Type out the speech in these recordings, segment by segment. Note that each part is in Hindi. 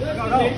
Vamos, vamos.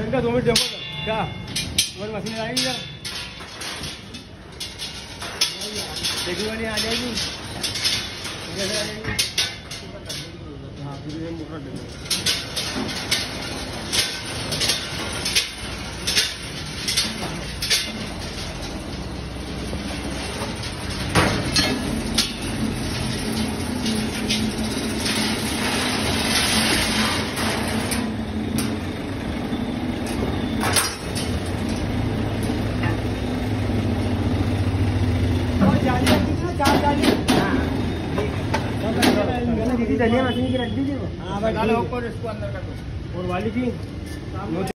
दो मिनट तो। क्या तुम्हारी मशीन आएगी क्या देखी वाली आ जाएगी हाँ फिर मोटर देखो धनिया मशीन की रख दीजिए हाँ भाई डालो और इसको अंदर कर दो। और वाली की